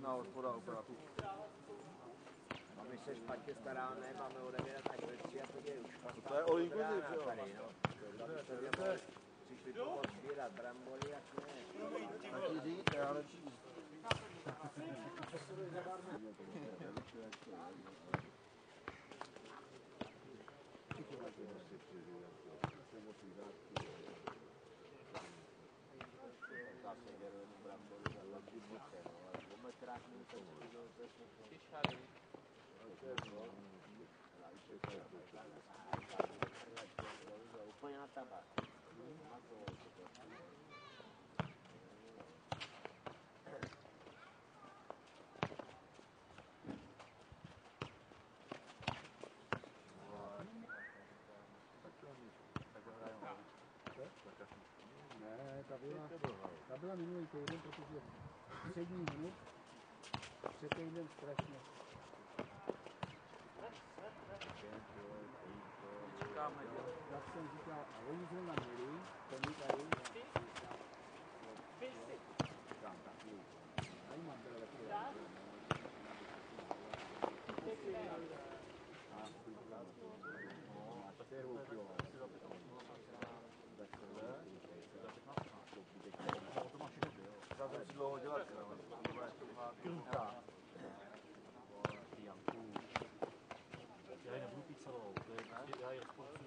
Pěkná hospoda, opravdu. A my se špatně staráme, máme odevírat až ve tři a chodí už fakt. To je all inclusive, že jo? Tady, no. To je Přišli pomoct sbírat brambory, jak ne. Taky říct, já lepší. Zase dělají Ne, ta byla, ta byla minulý týden, protože sedm minut, před týden strašně. Jak jsem říkal, a oni jsme na měli, to mi tady. Tam taky. Tady mám telefon. A to je roupilo. Já jsem si dlouho dělat, jo. Krutá. Já ji nebudu pít celou, to je, já ji rozpoustu. No, jako jsem to dělá na roží a na zadní a to buzený buďte. Já jsem ji dělal, ano. To je, vole, to je kilo, to je, vole, to buďte, to je, nebo má. O, vidíš,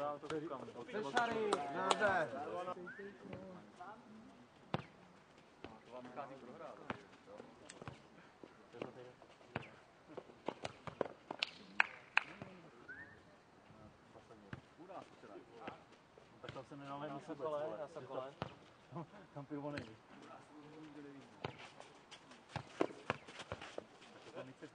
to to nenalém na Sokole. Tam pivo není. Tak to nechci.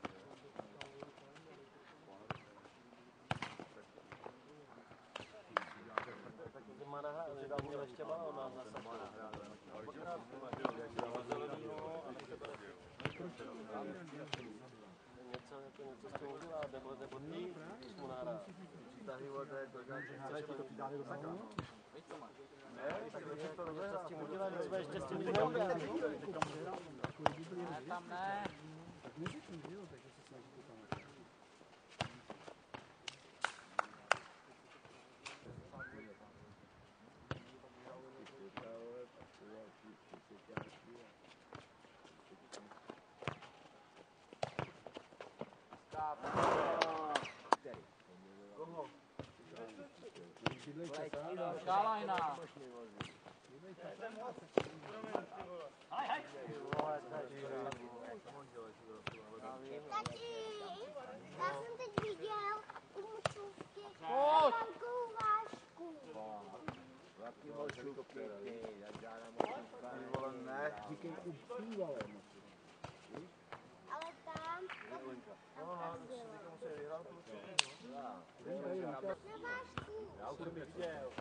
Ty má nahrát, nedal měl ještě balón na, na Sokole. Něco, jako něco s tím udělá, nebo, nebo ty, když mu nahrá. Tahy to Ale ti to přidáme do sakra. Ne, tak to to Něco s tím udělá, my jsme ještě s tím neudělali. Tam ne. Tak neřekni, že jo, takže Bydlej časá. Šálajna. Tati, já jsem teď viděl u mučůvky bankovou vášku. Velký močůvky, ty, jak žádná močůvka. Ty vole, ne. Říkej upřívalé. Ale tam, tam, tam tak bylo. Na vášku. Já už jsem viděl.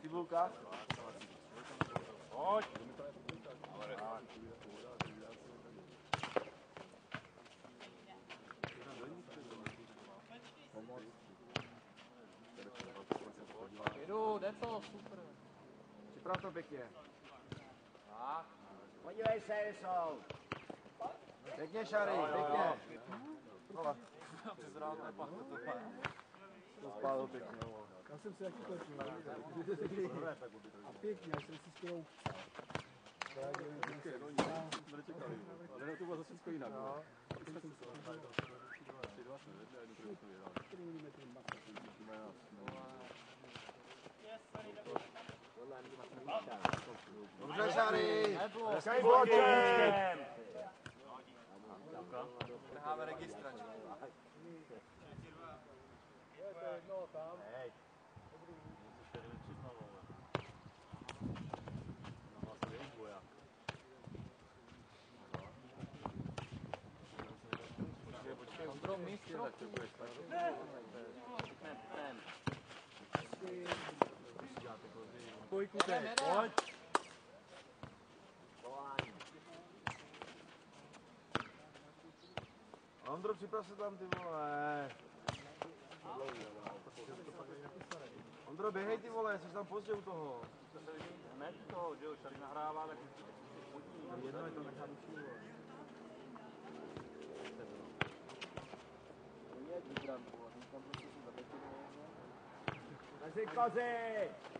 Cibulka? Pojď. Jedu, jde to, super. Připrav to pěkně. Podívej se, jsou. Pěkně, Šary, pěkně. To spálil pěkně. Já jsem si taky kočil. A pěkně, já jsem si chtěl Nečekali. Ale to bylo zase všechno jinak. No. Dobře, Šary. Hezký boček. Máme registračku. To je jedno tam. Hej. Dobrý. Musíš tady přiznat, vole. Na vás je voják. Kontrol mistrů. Ne, ne, ne. Pojď, kutek. Pojď. Ondro, připrav se tam ty vole. Ondro, běhej ty vole, jsi tam pozdě u toho. Hned to, že už tady nahrává, tak Jedno je to nechám už Mezi kozy!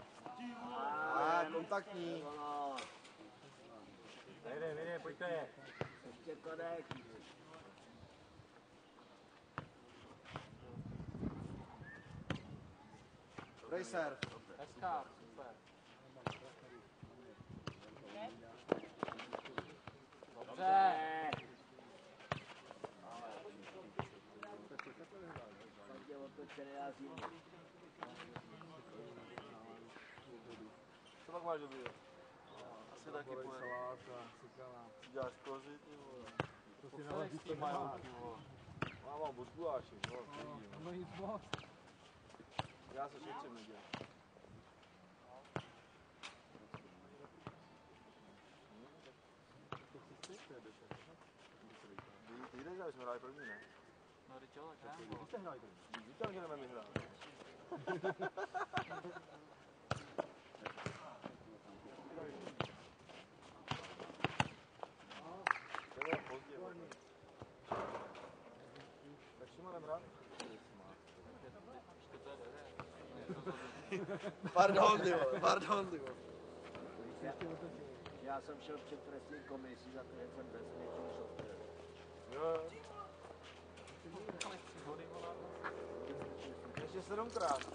A kontaktní. Jeden, jeden, pojďte. ještě kodek. Racer. Hezká, super. Dobře. Pojďte otočený na zimu. Co pak máš dobrý? Asi taky půjde. Děláš kozy, ty vole. To si navazí to má. Já mám buskuláši, no. No nic moc. Já se šetřím nedělám. Ty jdeš, ale jsme hráli první, ne? No, teď jo, tak já. Vy jste hráli první. Víte, že jdeme my hrát. Jdeme pozdě, vole. Tak s čím máme hrát? Pardon, ty vole, pardon, ty vole. Já jsem šel před trestní komisí, za to, jak jsem bezpečný šofér. Jo, jo. Ještě sedmkrát.